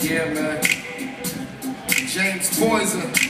Yeah, man. James Poison.